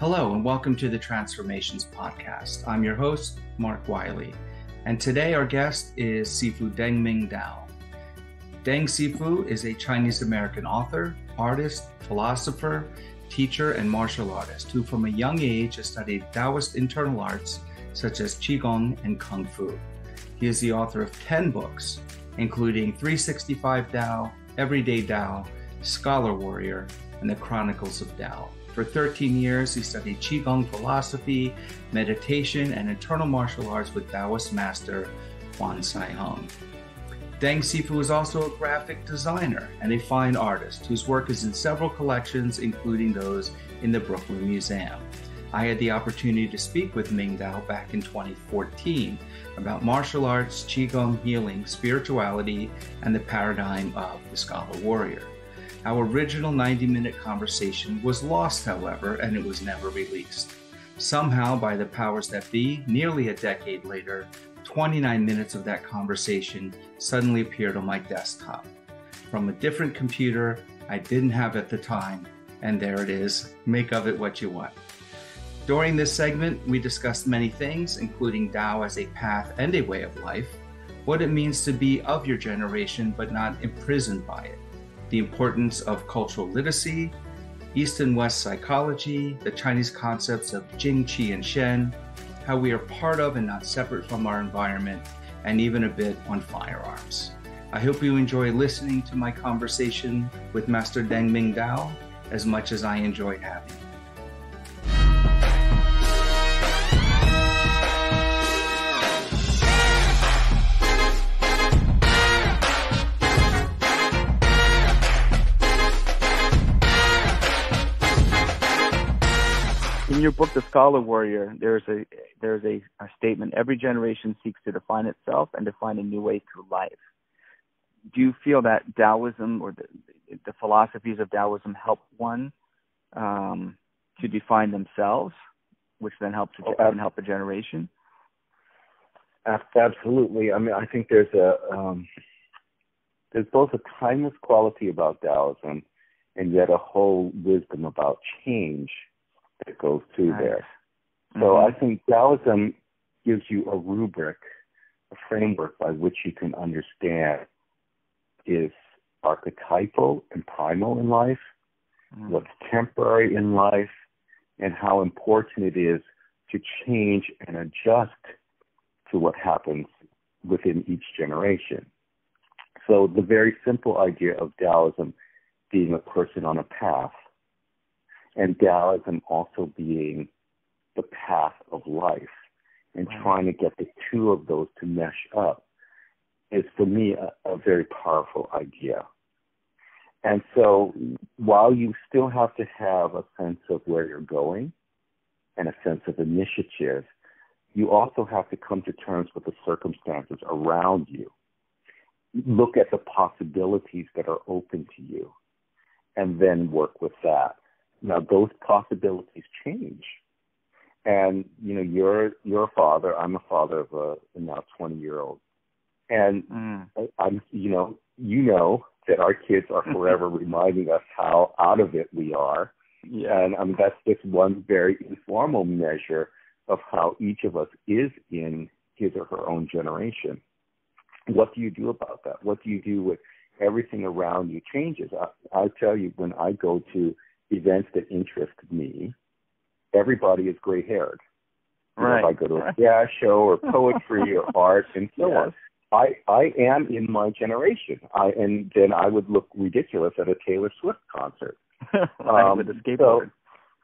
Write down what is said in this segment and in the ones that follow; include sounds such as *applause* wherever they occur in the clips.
Hello, and welcome to the Transformations Podcast. I'm your host, Mark Wiley, and today our guest is Sifu Deng Ming Dao. Deng Sifu is a Chinese American author, artist, philosopher, teacher, and martial artist who, from a young age, has studied Taoist internal arts such as Qigong and Kung Fu. He is the author of 10 books, including 365 Tao, Everyday Tao, Scholar Warrior, and the Chronicles of Tao. For 13 years, he studied Qigong philosophy, meditation, and internal martial arts with Taoist master Kwan Saihung. Deng Sifu is also a graphic designer and a fine artist whose work is in several collections, including those in the Brooklyn Museum. I had the opportunity to speak with Ming Dao back in 2014 about martial arts, Qigong healing, spirituality, and the paradigm of the scholar warrior. Our original 90 minute conversation was lost, however, and it was never released. Somehow, by the powers that be, nearly a decade later, 29 minutes of that conversation suddenly appeared on my desktop from a different computer I didn't have at the time, and there it is. Make of it what you want. During this segment, we discussed many things, including Tao as a path and a way of life, what it means to be of your generation but not imprisoned by it, the importance of cultural literacy, East and West psychology, the Chinese concepts of Jing, Qi, and Shen, how we are part of and not separate from our environment, and even a bit on firearms. I hope you enjoy listening to my conversation with Master Deng Ming Dao as much as I enjoyed having in your book, The Scholar Warrior, there's a there's a, a, statement: every generation seeks to define itself and define a new way through life. Do you feel that Taoism or the, the philosophies of Taoism help one um, to define themselves, which then helps a, oh, help a generation? Absolutely. I mean, I think there's a um, there's both a timeless quality about Taoism and yet a whole wisdom about change that goes through nice. there. So mm-hmm. I think Taoism gives you a rubric, a framework by which you can understand is archetypal and primal in life, mm-hmm. what's temporary in life, and how important it is to change and adjust to what happens within each generation. So the very simple idea of Taoism being a person on a path and Taoism also being the path of life and wow. trying to get the two of those to mesh up is for me a, a very powerful idea. And so while you still have to have a sense of where you're going and a sense of initiative, you also have to come to terms with the circumstances around you. Look at the possibilities that are open to you and then work with that. Now those possibilities change. And, you know, you're, you're a father. I'm a father of a, a now 20 year old. And mm. I, I'm, you know, you know that our kids are forever *laughs* reminding us how out of it we are. Yeah. And I mean, that's just one very informal measure of how each of us is in his or her own generation. What do you do about that? What do you do with everything around you changes? I, I tell you, when I go to events that interest me, everybody is gray haired. Right. If I go to a jazz show or poetry or *laughs* art and so yes. on. I I am in my generation. I and then I would look ridiculous at a Taylor Swift concert. *laughs* um, with a skateboard.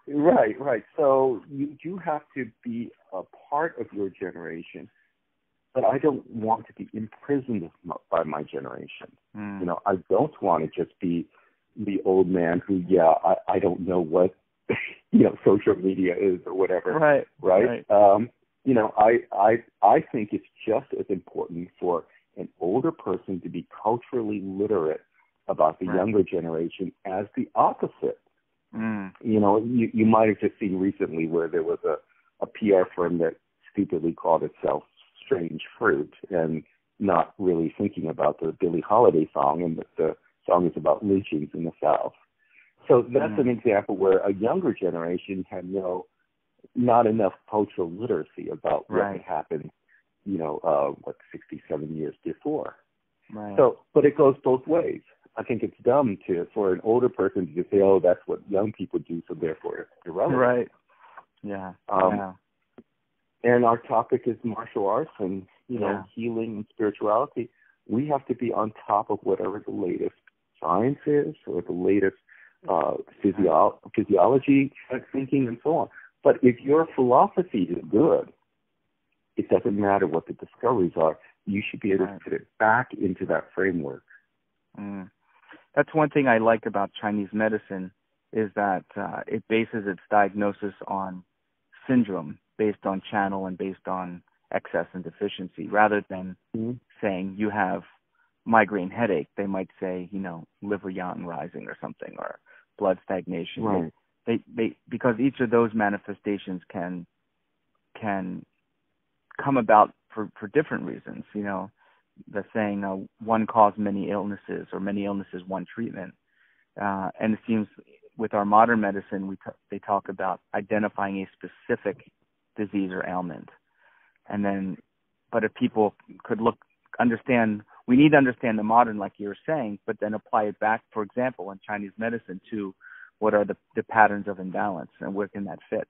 So, right, right. So you do have to be a part of your generation, but I don't want to be imprisoned by my generation. Mm. You know, I don't want to just be the old man who, yeah, I, I don't know what *laughs* you know social media is or whatever. Right. Right. right. Um, you know, I I I think it's just as important for an older person to be culturally literate about the right. younger generation as the opposite. Mm. You know, you you might have just seen recently where there was a a PR firm that stupidly called itself Strange Fruit and not really thinking about the Billie Holiday song and that the song is about lynchings in the South. So that's mm-hmm. an example where a younger generation had no, not enough cultural literacy about what had happened, you know, uh, what, 67 years before. Right. So, but it goes both ways. I think it's dumb to for an older person to just say, "Oh, that's what young people do," so therefore it's irrelevant. Right. Yeah. Um, yeah. And our topic is martial arts and you know yeah. healing and spirituality. We have to be on top of whatever the latest science is or the latest uh, physio- physiology thinking and so on. But if your philosophy is good, it doesn't matter what the discoveries are. You should be able to put it back into that framework. Mm. That's one thing I like about Chinese medicine is that uh, it bases its diagnosis on syndrome based on channel and based on excess and deficiency rather than mm-hmm. saying you have migraine headache they might say you know liver yang rising or something or blood stagnation. Right. they, they they because each of those manifestations can can come about for for different reasons you know. The saying uh, one cause many illnesses or many illnesses one treatment. Uh, and it seems with our modern medicine we t- they talk about identifying a specific disease or ailment. And then but if people could look understand we need to understand the modern like you were saying but then apply it back for example in chinese medicine to what are the, the patterns of imbalance and where can that fit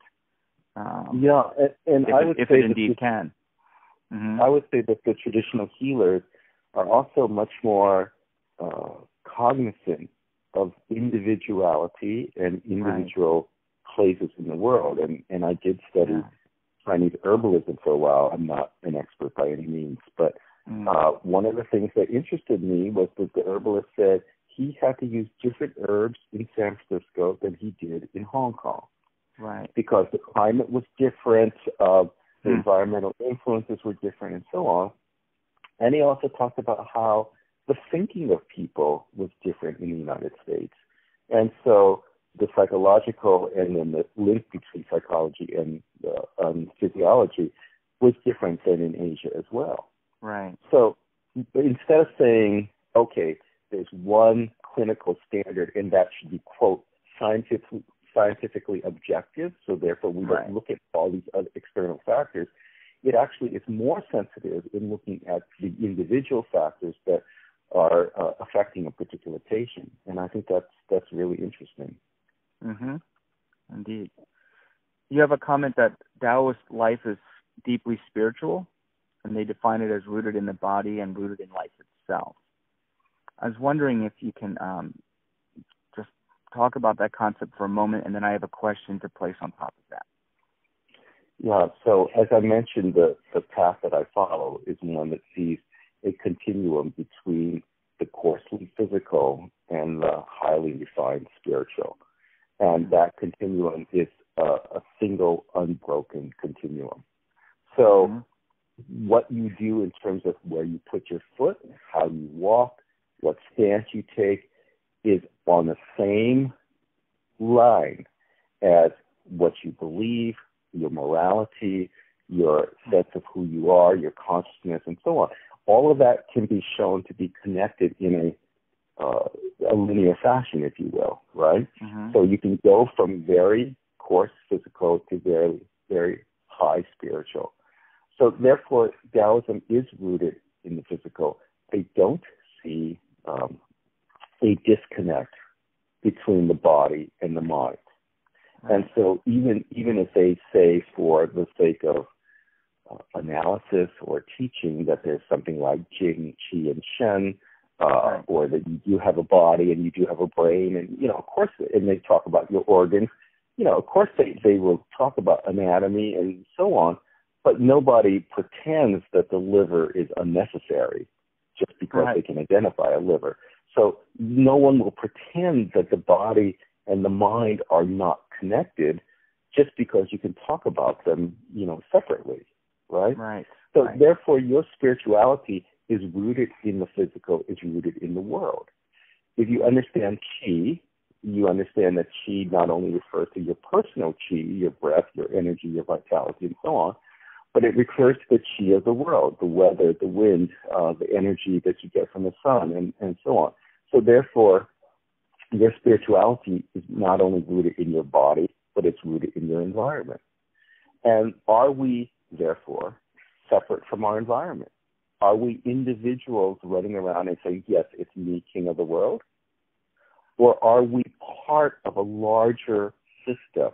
um, yeah and, and if i it, would if say it indeed the, can mm-hmm. i would say that the traditional healers are also much more uh, cognizant of individuality and individual right. places in the world and and i did study yeah Chinese herbalism for a while. I'm not an expert by any means, but mm. uh, one of the things that interested me was that the herbalist said he had to use different herbs in San Francisco than he did in Hong Kong. Right. Because the climate was different, uh, the mm. environmental influences were different, and so on. And he also talked about how the thinking of people was different in the United States. And so the psychological and then the link between psychology and uh, um, physiology was different than in Asia as well. Right. So instead of saying, okay, there's one clinical standard and that should be, quote, scientific, scientifically objective, so therefore we right. don't look at all these other external factors, it actually is more sensitive in looking at the individual factors that are uh, affecting a particular patient. And I think that's that's really interesting. Mhm. Indeed. You have a comment that Taoist life is deeply spiritual, and they define it as rooted in the body and rooted in life itself. I was wondering if you can um, just talk about that concept for a moment, and then I have a question to place on top of that. Yeah. So as I mentioned, the the path that I follow is one that sees a continuum between the coarsely physical and the highly refined spiritual and that continuum is a, a single unbroken continuum. So mm-hmm. What you do in terms of where you put your foot, how you walk, what stance you take is on the same line as what you believe, your morality, your sense of who you are, your consciousness, and so on. All of that can be shown to be connected in a uh, a linear fashion, if you will, right? Mm-hmm. So you can go from very coarse physical to very, very high spiritual. So therefore, Taoism is rooted in the physical. They don't see um, a disconnect between the body and the mind. And so even even if they say for the sake of uh, analysis or teaching that there's something like Jing, Qi, and Shen, uh, right. or that you do have a body and you do have a brain, and you know, of course, and they talk about your organs. You know, of course, they they will talk about anatomy and so on, but nobody pretends that the liver is unnecessary just because right. they can identify a liver. So no one will pretend that the body and the mind are not connected just because you can talk about them, you know, separately, right? Right. So right. therefore, your spirituality is rooted in the physical, is rooted in the world. If you understand chi, you understand that chi not only refers to your personal chi, your breath, your energy, your vitality, and so on, but it refers to the chi of the world, the weather, the wind, uh, the energy that you get from the sun, and, and so on. So therefore, your spirituality is not only rooted in your body, but it's rooted in your environment. And are we, therefore, separate from our environment? Are we individuals running around and saying, yes, it's me, king of the world? Or are we part of a larger system?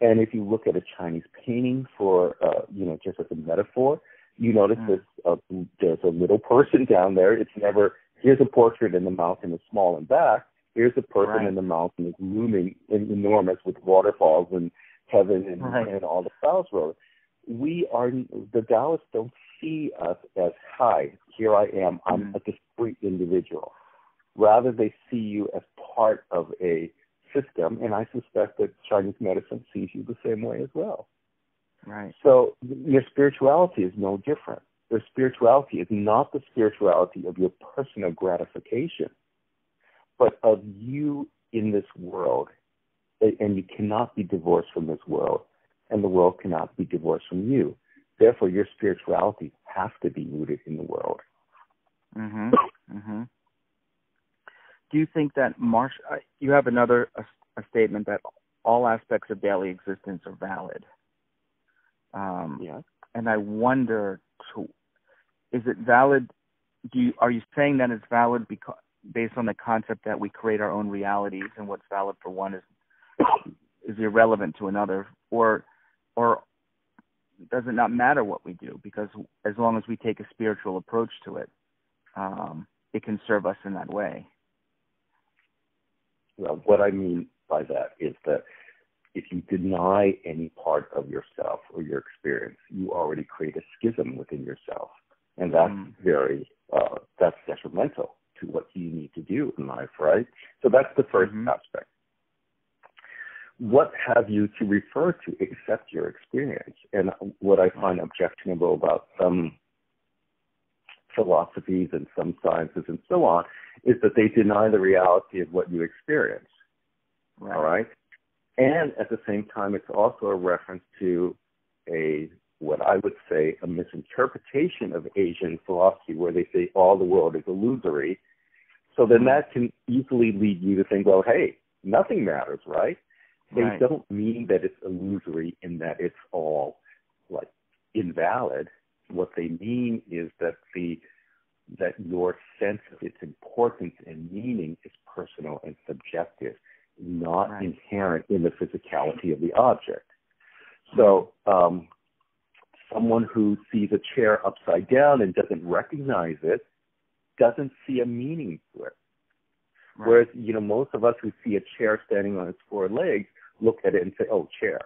And if you look at a Chinese painting for, uh, you know, just as a metaphor, you notice mm. there's, a, there's a little *laughs* person down there. It's never, here's a portrait and the mountain is small and back. Here's a person right. and the mountain is looming enormous with waterfalls and heaven and, right. and all the clouds rolling. We are, the Taoists don't see us as, hi, here I am, I'm mm-hmm. a discrete individual. Rather, they see you as part of a system, and I suspect that Chinese medicine sees you the same way as well. Right. So your spirituality is no different. Your spirituality is not the spirituality of your personal gratification, but of you in this world. And you cannot be divorced from this world, and the world cannot be divorced from you. Therefore, your spirituality has to be rooted in the world. Mm-hmm. Mhm. Do you think that Marsh? Uh, you have another a, a statement that all aspects of daily existence are valid. Um, yeah. And I wonder, to, is it valid? Do you are you saying that it's valid because based on the concept that we create our own realities and what's valid for one is is irrelevant to another, or or does it not matter what we do because as long as we take a spiritual approach to it, um, it can serve us in that way. Well, what I mean by that is that if you deny any part of yourself or your experience, you already create a schism within yourself, and that's mm. very uh, that's detrimental to what you need to do in life, right? So that's the 1st mm-hmm. aspect. What have you to refer to except your experience? And what I find objectionable about some philosophies and some sciences and so on is that they deny the reality of what you experience. Right. All right. And at the same time, it's also a reference to a what I would say a misinterpretation of Asian philosophy, where they say all the world is illusory. So then that can easily lead you to think, well, hey, nothing matters, right? They right. don't mean that it's illusory in that it's all like invalid. What they mean is that the that your sense of its importance and meaning is personal and subjective not right. inherent in the physicality of the object. So, um, someone who sees a chair upside down and doesn't recognize it doesn't see a meaning to it. Right. Whereas, you know, most of us who see a chair standing on its four legs look at it and say, "Oh, chair,"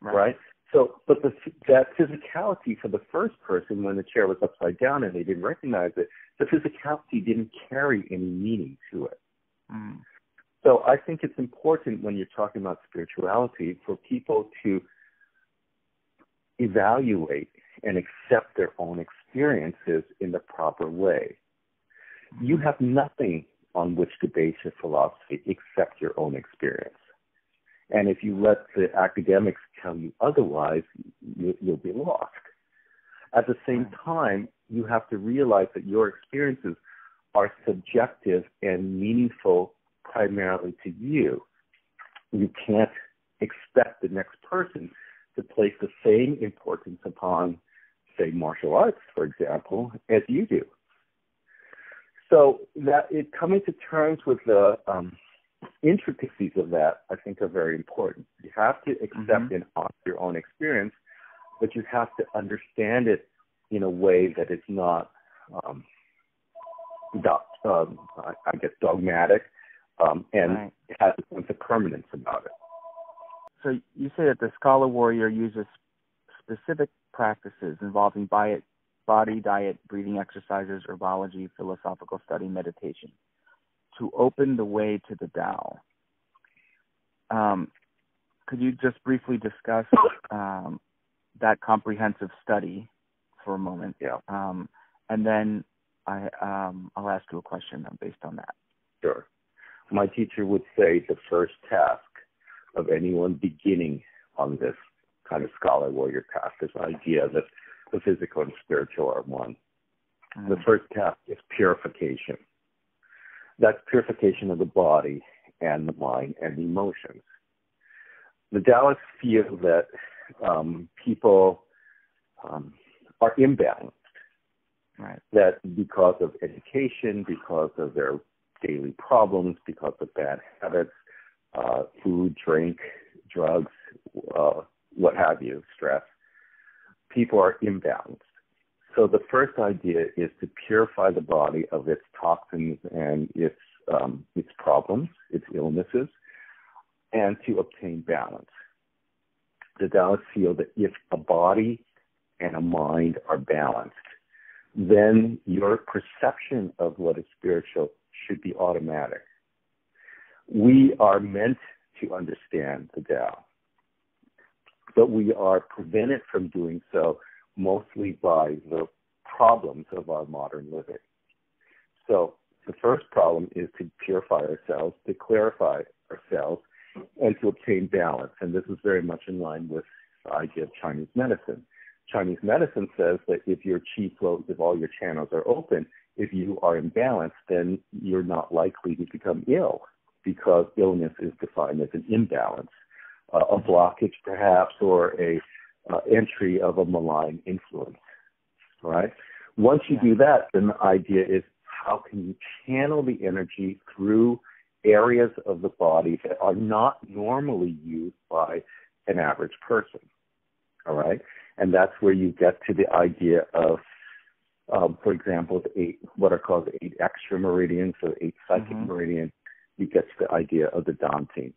right? right? So, but the, that physicality for the first person when the chair was upside down and they didn't recognize it, the physicality didn't carry any meaning to it. Mm. So I think it's important when you're talking about spirituality for people to evaluate and accept their own experiences in the proper way. You have nothing on which to base your philosophy except your own experience. And if you let the academics tell you otherwise, you, will be lost. At the same time, you have to realize that your experiences are subjective and meaningful primarily to you. You can't expect the next person to place the same importance upon, say, martial arts, for example, as you do. So that it coming to terms with the um, intricacies of that, I think, are very important. You have to accept mm-hmm. and honor your own experience, but you have to understand it in a way that is not, um, do- um, I guess, dogmatic um, and right. has a sense of permanence about it. So you say that the scholar warrior uses specific practices involving diet, body, diet, breathing exercises, herbology, philosophical study, meditation to open the way to the Tao. Um, could you just briefly discuss um, that comprehensive study for a moment? Yeah. Um, and then I, um, I'll ask you a question based on that. Sure my teacher would say the first task of anyone beginning on this kind of scholar warrior path, this idea that the physical and spiritual are one. Mm. The first task is purification. That's purification of the body and the mind and the emotions. The Taoists feel that um, people um, are imbalanced. Right. That because of education, because of their daily problems, because of bad habits, uh, food, drink, drugs, uh, what have you, stress, people are imbalanced. So the first idea is to purify the body of its toxins and its um, its problems, its illnesses, and to obtain balance. The Taoists feel that if a body and a mind are balanced, then your perception of what is spiritual should be automatic. We are meant to understand the Tao, but we are prevented from doing so mostly by the problems of our modern living. So the first problem is to purify ourselves, to clarify ourselves, and to obtain balance. And this is very much in line with the idea of Chinese medicine. Chinese medicine says that if your chi flows, if all your channels are open, if you are imbalanced, then you're not likely to become ill because illness is defined as an imbalance, uh, a blockage perhaps, or a uh, entry of a malign influence. Right? Once you do that, then the idea is how can you channel the energy through areas of the body that are not normally used by an average person. All right? And that's where you get to the idea of, um, for example, the eight, what are called the eight extra meridians, so eight psychic mm-hmm. meridians. You get to the idea of the Dantian.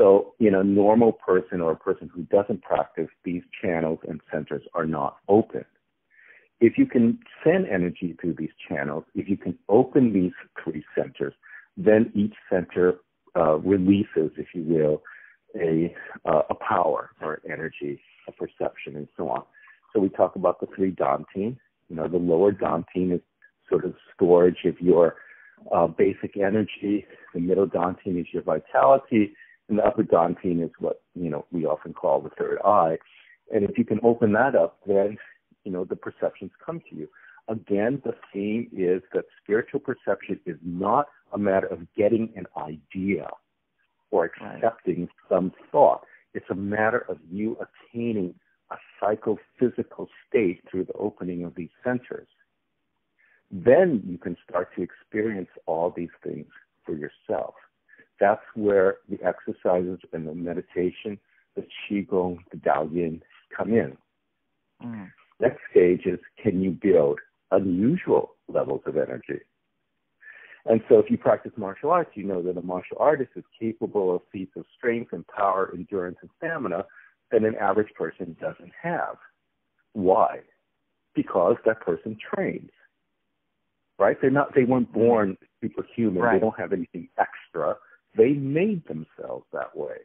So, in a normal person or a person who doesn't practice, these channels and centers are not open. If you can send energy through these channels, if you can open these three centers, then each center uh, releases, if you will, a, uh, a power or energy, a perception, and so on. So we talk about the three Dantian. You know, the lower Dantian is sort of storage of your uh, basic energy. The middle Dantian is your vitality, and the upper Dantian is what you know we often call the third eye. And if you can open that up, then you know the perceptions come to you. Again, the theme is that spiritual perception is not a matter of getting an idea or accepting right. some thought. It's a matter of you attaining a psychophysical state through the opening of these centers. Then you can start to experience all these things for yourself. That's where the exercises and the meditation, the Qigong, the Daoyin come in. Mm. Next stage is can you build unusual levels of energy? And so if you practice martial arts, you know that a martial artist is capable of feats of strength and power, endurance and stamina that an average person doesn't have. Why? Because that person trains. Right? They're not they weren't born superhuman. Right. They don't have anything extra. They made themselves that way.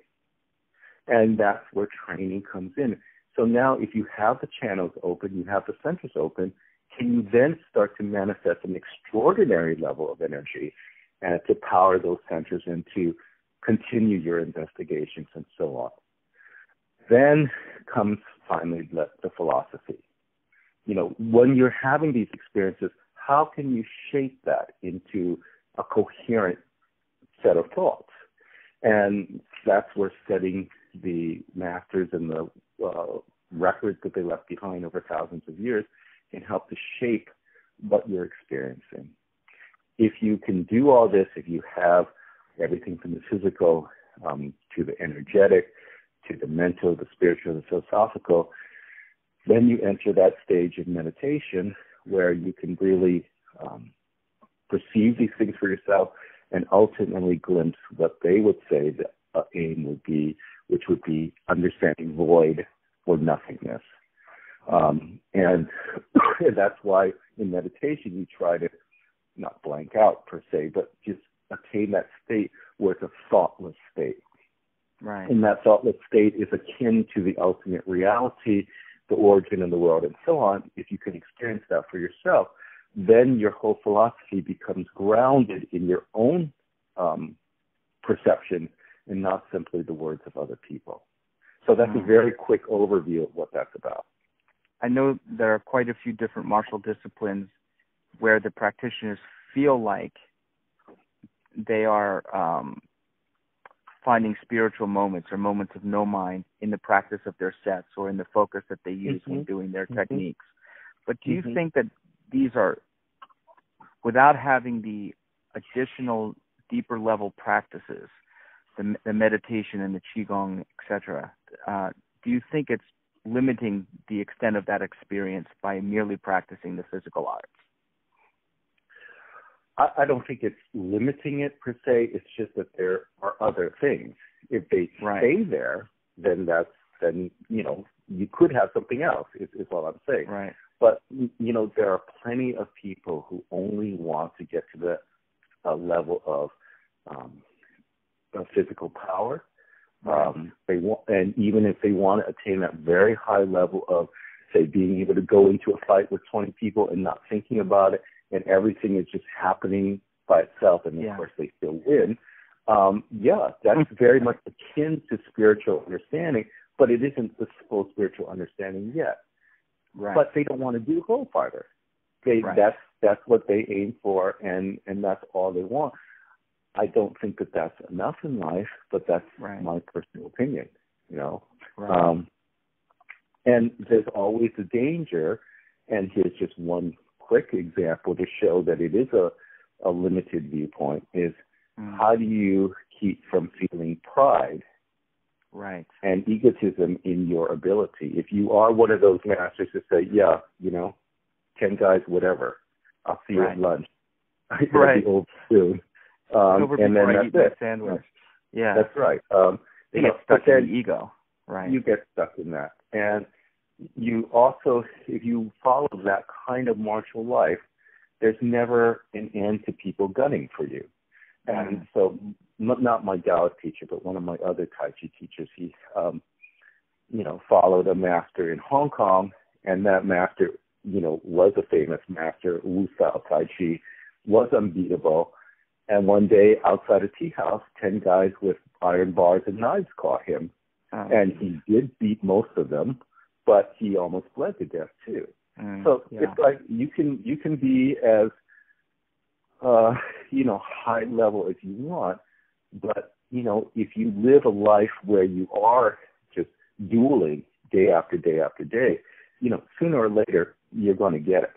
And that's where training comes in. So now if you have the channels open, you have the centers open, can you then start to manifest an extraordinary level of energy and to power those centers and to continue your investigations and so on. Then comes finally the, the philosophy. You know, when you're having these experiences, how can you shape that into a coherent set of thoughts? And that's where setting the masters and the uh, records that they left behind over thousands of years can help to shape what you're experiencing. If you can do all this, if you have everything from the physical um, to the energetic, to the mental, the spiritual, the philosophical, then you enter that stage of meditation where you can really um, perceive these things for yourself and ultimately glimpse what they would say the uh, aim would be, which would be understanding void or nothingness. Um, and, and *coughs* that's why in meditation you try to not blank out per se, but just attain that state where it's a thoughtless state. Right. And that thoughtless state is akin to the ultimate reality, the origin of the world, and so on. If you can experience that for yourself, then your whole philosophy becomes grounded in your own um, perception and not simply the words of other people. So that's mm. a very quick overview of what that's about. I know there are quite a few different martial disciplines where the practitioners feel like they are um, finding spiritual moments or moments of no mind in the practice of their sets or in the focus that they use mm-hmm. when doing their mm-hmm. techniques. But do you mm-hmm. think that these are, without having the additional deeper level practices, the, the meditation and the qigong, etc., uh, do you think it's limiting the extent of that experience by merely practicing the physical arts? I, I don't think it's limiting it per se. It's just that there are other things. If they right. stay there, then that's then you know you could have something else. Is, is what I'm saying. Right. But you know there are plenty of people who only want to get to the uh, level of um, physical power. Um, they want, and even if they want to attain that very high level of, say, being able to go into a fight with 20 people and not thinking about it, and everything is just happening by itself, and yeah. of course they still win. Um, yeah, that's mm-hmm. very much akin to spiritual understanding, but it isn't the full spiritual understanding yet. Right. But they don't want to do Bullfighter. They right. that's that's what they aim for, and and that's all they want. I don't think that that's enough in life, but that's right. my personal opinion. You know, right. um, and there's always a danger. And here's just one quick example to show that it is a, a limited viewpoint is mm. how do you keep from feeling pride right. and egotism in your ability. If you are one of those masters to say yeah you know ten guys whatever i'll see right. you at lunch *laughs* right. old soon. Um Over and then that's it. sandwich. Yeah. That's right. Um you, you get stuck in the ego. Right. you get stuck in that. And you also, if you follow that kind of martial life, there's never an end to people gunning for you. And mm. so, not my Taoist teacher, but one of my other Tai Chi teachers, he, um, you know, followed a master in Hong Kong, and that master, you know, was a famous master, Wu Style Tai Chi, was unbeatable. And one day, outside a tea house, ten guys with iron bars and knives caught him, oh. and he did beat most of them but he almost bled to death too. Mm, so yeah. it's like you can you can be as uh you know high level as you want, but you know if you live a life where you are just dueling day after day after day, you know sooner or later you're going to get it.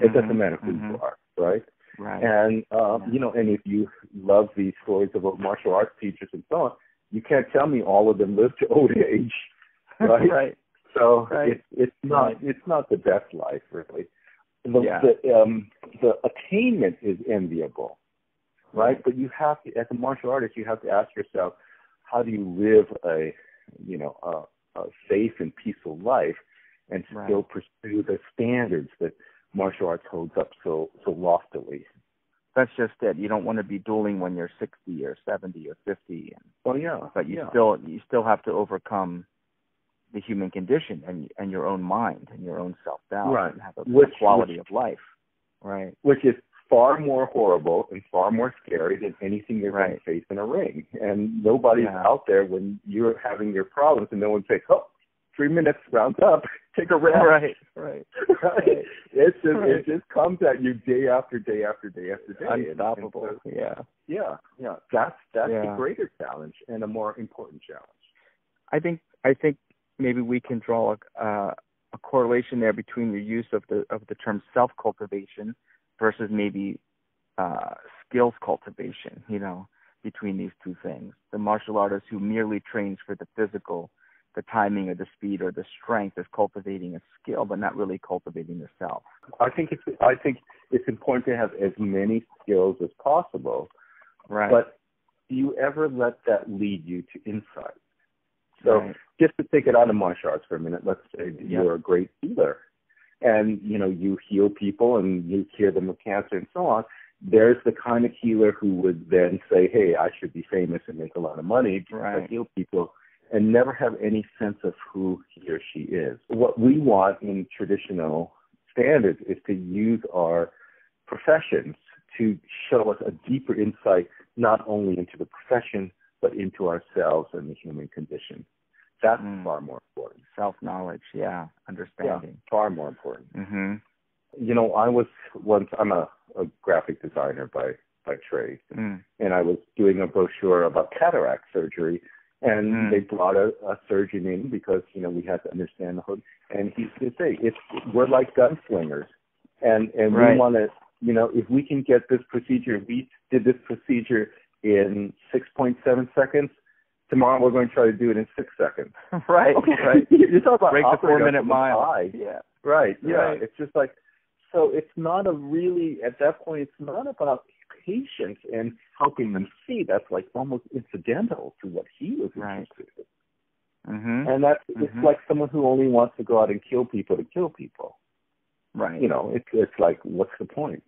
It mm-hmm, doesn't matter who mm-hmm. you are, right? Right. And um, yeah. you know, and if you love these stories about martial arts teachers and so on, you can't tell me all of them live to *laughs* old age, right? *laughs* right. So right. it's it's not right. it's not the best life really. The, yeah. the um the attainment is enviable, right? But you have to, as a martial artist, you have to ask yourself, how do you live a you know a, a safe and peaceful life, and still pursue the standards that martial arts holds up so so loftily. That's just it. You don't want to be dueling when you're 60 or 70 or 50. And, oh yeah. But you yeah. still you still have to overcome the human condition and and your own mind and your own self doubt right. and have a, which, quality which, of life. Right. Which is far more horrible and far more scary than anything you're right. going to face in a ring. And nobody's yeah. out there when you're having your problems and no one says, Oh, three minutes, round up, *laughs* take a rest. Right, right. *laughs* right. It's just right. it just comes at you day after day after day after day. Unstoppable. And, and so, yeah. Yeah, yeah. That's that's yeah. a greater challenge and a more important challenge. I think I think maybe we can draw a, uh, a correlation there between your use of the of the term self cultivation versus maybe uh, skills cultivation. You know, between these two things, the martial artist who merely trains for the physical, the timing or the speed or the strength is cultivating a skill, but not really cultivating the self. I think it's I think it's important to have as many skills as possible. Right. But do you ever let that lead you to insight? So right. just to take it out of martial arts for a minute, let's say Yeah. you're a great healer and you know you heal people and you cure them of cancer and so on. There's the kind of healer who would then say, "Hey, I should be famous and make a lot of money because I Right. heal people," and never have any sense of who he or she is. What we want in traditional standards is to use our professions to show us a deeper insight not only into the profession but into ourselves and the human condition. That's Mm. far more important. Self knowledge, yeah, Yeah, understanding. far more important. Mhm. You know, I was once I'm a, a graphic designer by by trade, mm. and I was doing a brochure about cataract surgery, and Mm. they brought a, a surgeon in because you know we had to understand the hood, and he said, "Say, it's we're like gunslingers, and and Right. we want to, you know, if we can get this procedure, we did this procedure in 6.7 seconds." Tomorrow we're going to try to do it in six seconds. *laughs* *laughs* right, Okay, right. you talk about Break the four minute mile. Yeah. Right. Yeah. Right. It's just like so it's not a really at that point it's not about patience and helping them see. That's like almost incidental to what he was Right. interested in. And that's it's Mhm. like someone who only wants to go out and kill people to kill people. Right. You know, it's it's like what's the point?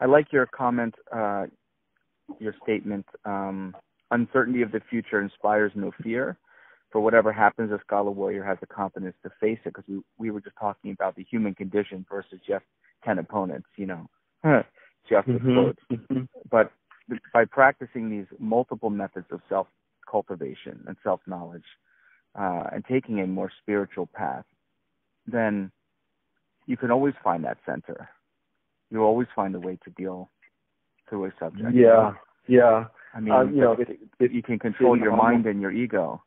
I like your comment, uh, your statement. Um, uncertainty of the future inspires no fear. For whatever happens, a scholar warrior has the confidence to face it. Because we we were just talking about the human condition versus just ten opponents. You know, *laughs* just with quotes. Mhm. But by practicing these multiple methods of self cultivation and self knowledge, uh, and taking a more spiritual path, then you can always find that center. You'll always find a way to deal through a subject. Yeah. Yeah. I mean, Um, you know, it, it, you can control your almost- mind and your ego.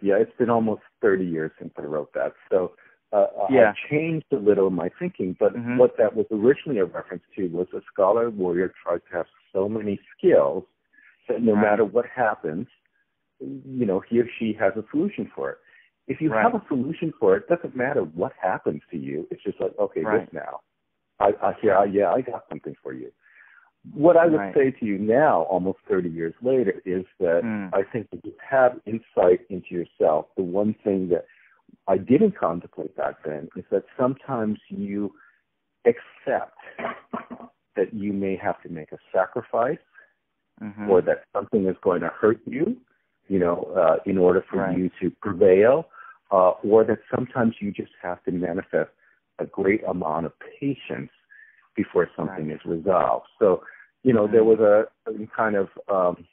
Yeah, it's been almost 30 years since I wrote that. So uh, Yeah. I changed a little my thinking, but Mhm. what that was originally a reference to was a scholar warrior tries to have so many skills that no Right. matter what happens, you know, he or she has a solution for it. If you Right. have a solution for it, it doesn't matter what happens to you. It's just like, okay, Right. this now. I, I yeah, yeah, I got something for you. What I would Right. say to you now, almost 30 years later, is that Mm. I think that you have insight into yourself. The one thing that I didn't contemplate back then is that sometimes you accept that you may have to make a sacrifice Mhm. or that something is going to hurt you, you know, uh, in order for Right. you to prevail, uh, or that sometimes you just have to manifest a great amount of patience before something Right. is resolved. So, you know, there was a certain kind of um,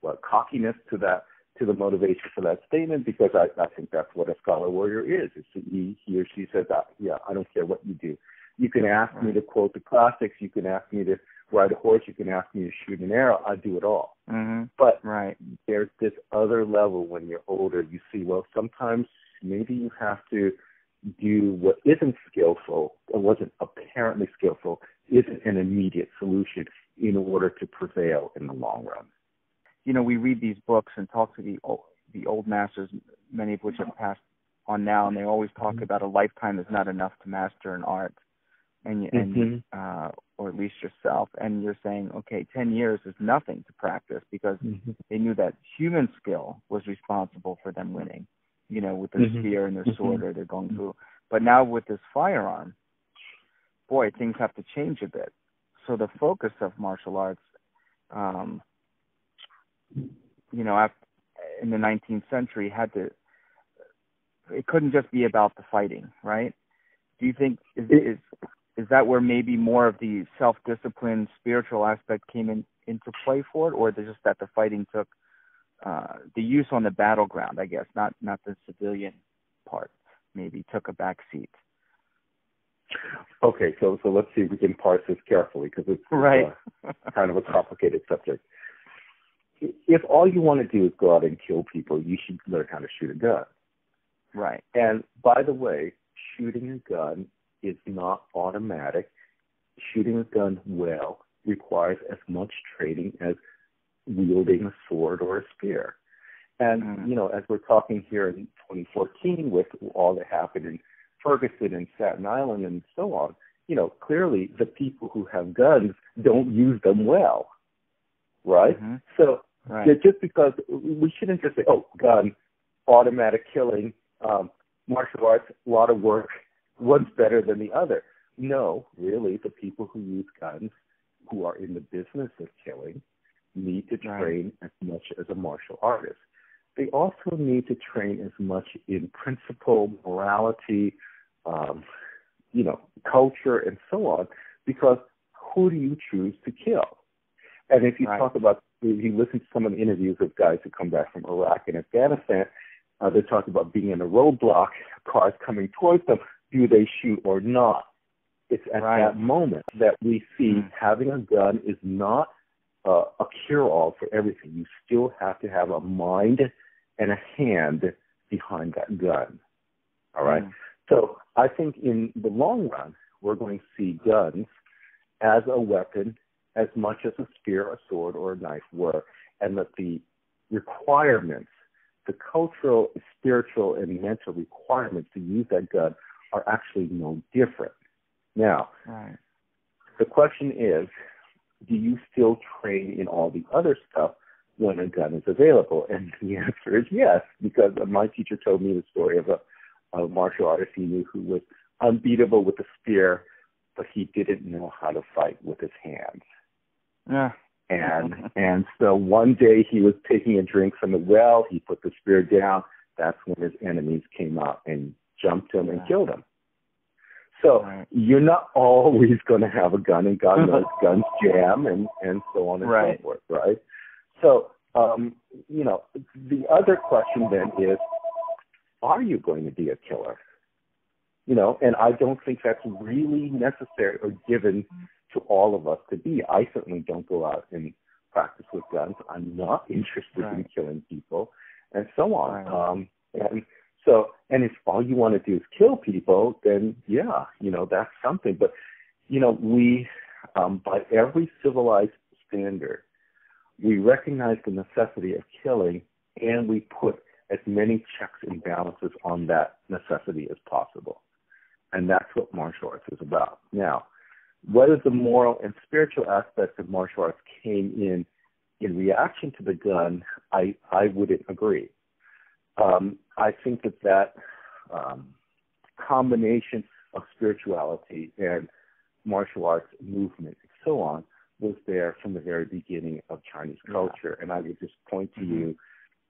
what cockiness to that to the motivation for that statement because I, I think that's what a scholar warrior is. It's he, he or she says that yeah, I don't care what you do. You can ask me to quote the classics, you can ask me to ride a horse, you can ask me to shoot an arrow, I do it all. Mhm. But Right. there's this other level when you're older. You see, well, sometimes maybe you have to do what isn't skillful or wasn't apparently skillful, isn't an immediate solution in order to prevail in the long run. you know, we read these books and talk to the old, the old masters, many of which have passed on now, and they always talk about a lifetime is not enough to master an art, and and Mhm. uh, or at least yourself. And you're saying, okay, ten years is nothing to practice because they knew that human skill was responsible for them winning. You know, with their Mhm. spear and their sword, or they're going through. But now with this firearm, boy, things have to change a bit. So the focus of martial arts. Um, you know, after, in the 19th century had to. It couldn't just be about the fighting, right? Do you think is is is that where maybe more of the self-discipline, spiritual aspect came in into play for it, or is it just that the fighting took uh, the use on the battleground? I guess not not the civilian part. Maybe took a back seat. Okay, so so let's see if we can parse this carefully because it's, it's, Right. uh, kind of a complicated subject. If all you want to do is go out and kill people, you should learn how to shoot a gun. right. And by the way, shooting a gun is not automatic. Shooting a gun well requires as much training as wielding a sword or a spear. And, Mm. you know, as we're talking here in 2014 with all that happened in Ferguson and Staten Island and so on, you know, clearly the people who have guns don't use them well. Right? Mhm. So Right. just because we shouldn't just say, "Oh, gun, automatic killing, um, martial arts, a lot of work, one's better than the other." No, really, the people who use guns, who are in the business of killing, need to Right. train as much as a martial artist. They also need to train as much in principle, morality, um, you know, culture, and so on, because who do you choose to kill? And if you Right. talk about, if you listen to some of the interviews of guys who come back from Iraq and Afghanistan, uh, they talk about being in a roadblock, cars coming towards them. Do they shoot or not? It's at Right. that moment that we see Mm. having a gun is not uh, a cure-all for everything. You still have to have a mind and a hand behind that gun. All right. Mm. So I think in the long run, we're going to see guns as a weapon as much as a spear, a sword, or a knife were, and that the requirements, the cultural, spiritual, and mental requirements to use that gun are actually no different. Now, Right. the question is, do you still train in all the other stuff when a gun is available? And the answer is yes, because my teacher told me the story of a, a martial artist he knew who was unbeatable with a spear, but he didn't know how to fight with his hands. Yeah. And and so one day he was taking a drink from the well. He put the spear down. That's when his enemies came out and jumped him and Yeah. killed him. So Right. you're not *laughs* always going to have a gun, and God *laughs* knows guns jam and and so on and Right. so forth, right? So um, you know, the other question then is, are you going to be a killer? You know, and I don't think that's really necessary or given to all of us to be. I certainly don't go out and practice with guns. I'm not *laughs* interested in killing people, and so on. Right. Um, and so, and if all you want to do is kill people, then yeah, you know that's something. But you know, we um, by every civilized standard, we recognize the necessity of killing, and we put as many checks and balances on that necessity as possible. And that's what martial arts is about. Now, whether the moral and spiritual aspects of martial arts came in in reaction to the gun, I, I wouldn't agree. Um, I think that that um, combination of spirituality and martial arts movement and so on was there from the very beginning of Chinese Yeah. culture. And I would just point to Mhm. you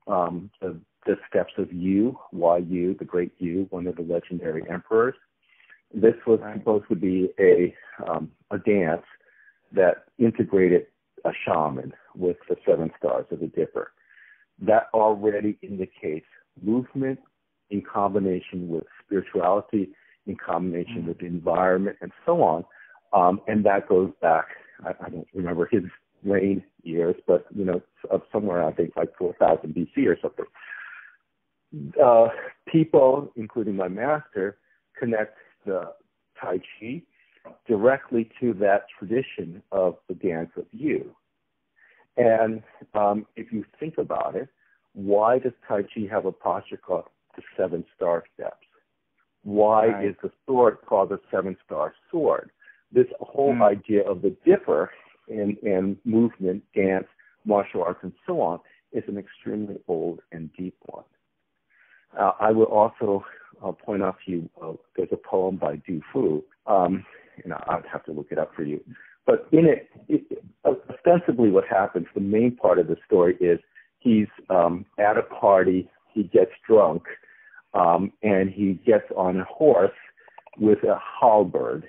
um, the, the steps of Yu, Why Yu, the great Yu, one of the legendary emperors. This was Right. supposed to be a um, a dance that integrated a shaman with the seven stars of the Dipper. That already indicates movement in combination with spirituality, in combination Mhm. with the environment, and so on. Um, and that goes back. I, I don't remember his reign years, but you know, of somewhere I think like 4000 BC or something. Uh, people, including my master, connect the Tai Chi directly to that tradition of the dance of Yu. And um, if you think about it, why does Tai Chi have a posture called the seven star steps? Why Right. is the sword called the seven star sword? This whole Hmm. idea of the dipper in, in movement, dance, martial arts, and so on is an extremely old and deep one. Uh, I will also uh, point out to you uh, there's a poem by Du Fu, um, and I'd have to look it up for you. But in it, it, ostensibly what happens, the main part of the story is he's um, at a party, he gets drunk, um, and he gets on a horse with a halberd,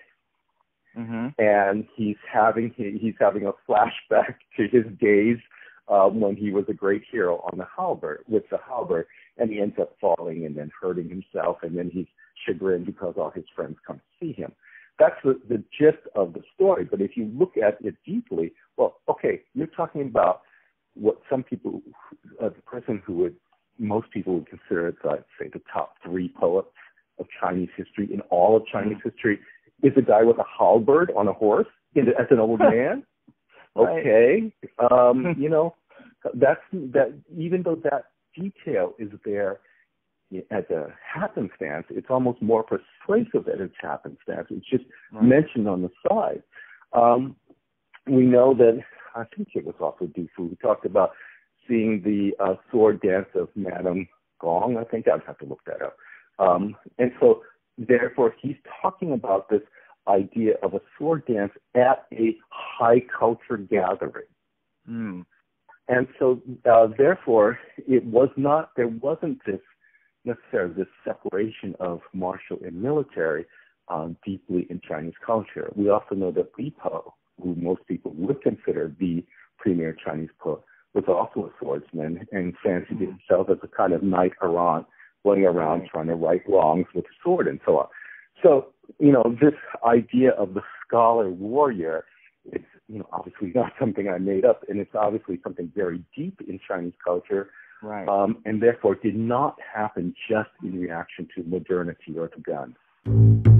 Mhm. and he's having he, he's having a flashback *laughs* to his days uh, when he was a great hero on the halberd with the halberd, and he ends up falling and then hurting himself, and then he's chagrined because all his friends come to see him. That's the, the gist of the story. But if you look at it deeply, well, okay, you're talking about what some people, uh, the person who would most people would consider, I'd say, the top three poets of Chinese history in all of Chinese history is a guy with a halberd on a horse in, as an old *laughs* man. Okay, um, *laughs* you know, that's that. Even though that detail is there as a happenstance, it's almost more persuasive as it's happenstance. It's just Right. mentioned on the side. Um, we know that I think it was also Du Fu who talked about seeing the uh, sword dance of Madame Gong. I think I'd have to look that up. Um, and so, therefore, he's talking about this idea of a sword dance at a high culture gathering. Mm. And so, uh, therefore, it was not, there wasn't this necessarily this separation of martial and military um, deeply in Chinese culture. We also know that Li Po, who most people would consider the premier Chinese poet, was also a swordsman and fancied himself as a kind of knight errant, going around trying to right wrongs with a sword and so on. So you know, this idea of the scholar warrior is, you know, obviously not *laughs* something I made up, and it's obviously something very deep in Chinese culture, right. um, and therefore did not happen just in reaction to modernity or to guns.